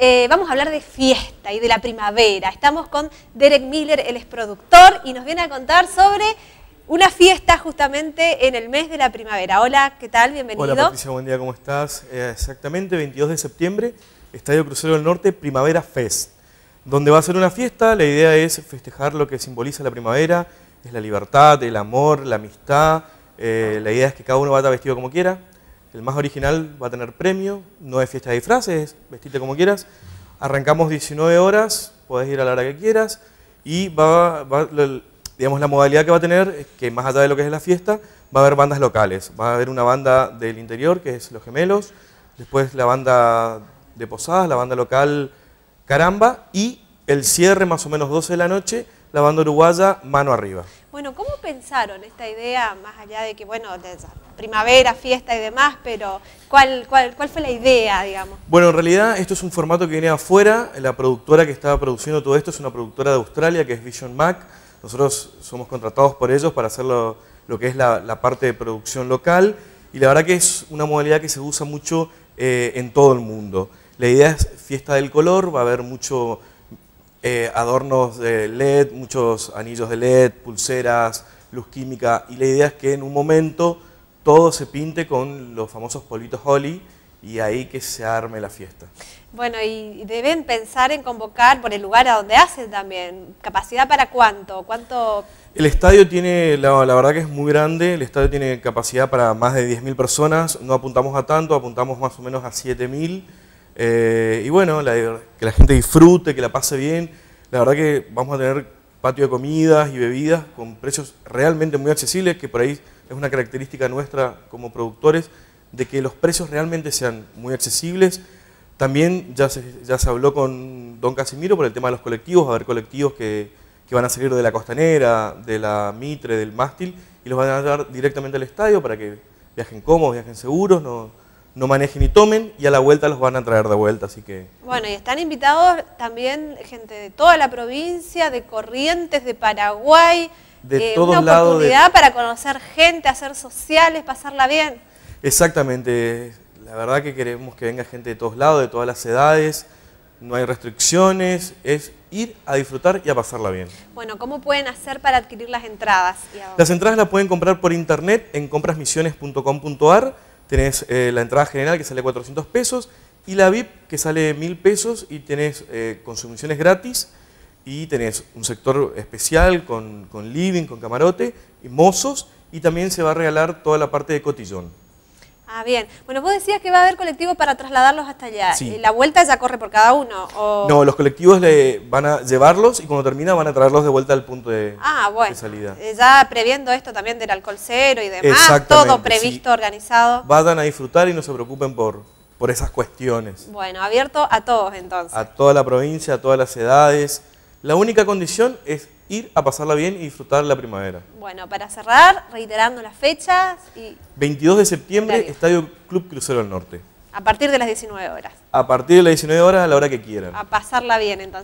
eh, vamos a hablar de fiesta y de la primavera. Estamos con Derek Miller, él es productor y nos viene a contar sobre una fiesta justamente en el mes de la primavera. Hola, ¿qué tal? Bienvenido. Hola Patricia, buen día, ¿cómo estás? Eh, exactamente, 22 de septiembre, Estadio Crucero del Norte, Primavera Fest, donde va a ser una fiesta, la idea es festejar lo que simboliza la primavera, es la libertad, el amor, la amistad, eh, la idea es que cada uno va a estar vestido como quiera, el más original va a tener premio, no es fiesta de disfraces, vestirte como quieras, arrancamos 19 horas, puedes ir a la hora que quieras, y va, va digamos, la modalidad que va a tener es que más allá de lo que es la fiesta, va a haber bandas locales. Va a haber una banda del interior, que es Los Gemelos, después la banda de Posadas, la banda local Caramba, y el cierre más o menos 12 de la noche, la banda uruguaya Mano Arriba. Bueno, ¿cómo pensaron esta idea, más allá de que, bueno, de primavera, fiesta y demás, pero ¿cuál, cuál, cuál fue la idea, digamos? Bueno, en realidad esto es un formato que viene afuera, la productora que estaba produciendo todo esto es una productora de Australia, que es Vision Mac, nosotros somos contratados por ellos para hacer lo, que es la, parte de producción local y la verdad que es una modalidad que se usa mucho eh, en todo el mundo. La idea es fiesta del color, va a haber muchos eh, adornos de LED, muchos anillos de LED, pulseras, luz química y la idea es que en un momento todo se pinte con los famosos politos Holly y ahí que se arme la fiesta. Bueno, y deben pensar en convocar por el lugar a donde hacen también. ¿Capacidad para cuánto? ¿Cuánto? El estadio tiene, la, verdad que es muy grande, el estadio tiene capacidad para más de 10.000 personas, no apuntamos a tanto, apuntamos más o menos a 7.000. Eh, y bueno, que la gente disfrute, que la pase bien. La verdad que vamos a tener patio de comidas y bebidas con precios realmente muy accesibles, que por ahí es una característica nuestra como productores, de que los precios realmente sean muy accesibles. También ya se, ya se habló con don Casimiro por el tema de los colectivos, va a haber colectivos que, que van a salir de la costanera, de la Mitre, del mástil, y los van a dar directamente al estadio para que viajen cómodos, viajen seguros, no, no manejen y tomen, y a la vuelta los van a traer de vuelta, así que... Bueno, y están invitados también gente de toda la provincia, de Corrientes, de Paraguay, de eh, todos una lados oportunidad para conocer gente, hacer sociales, pasarla bien. Exactamente, la verdad que queremos que venga gente de todos lados, de todas las edades, no hay restricciones, es ir a disfrutar y a pasarla bien. Bueno, ¿cómo pueden hacer para adquirir las entradas? Las entradas las pueden comprar por internet en comprasmisiones.com.ar, tenés eh, la entrada general que sale 400 pesos y la VIP que sale 1000 pesos y tenés eh, consumiciones gratis y tenés un sector especial con, con living, con camarote y mozos y también se va a regalar toda la parte de cotillón. Ah, bien. Bueno, vos decías que va a haber colectivos para trasladarlos hasta allá. Eh, ¿La vuelta ya corre por cada uno? No, los colectivos le van a llevarlos y cuando termina van a traerlos de vuelta al punto de, ah, bueno. salida. Eh, ya previendo esto también del alcohol cero y demás, todo previsto, organizado. Vayan a disfrutar y no se preocupen por, por esas cuestiones. Bueno, abierto a todos entonces. A toda la provincia, a todas las edades. La única condición es ir a pasarla bien y disfrutar la primavera. Bueno, para cerrar, reiterando las fechas. Y 22 de septiembre, Estadio Club Crucero del Norte. A partir de las 19 horas. A partir de las 19 horas, a la hora que quieran. A pasarla bien entonces.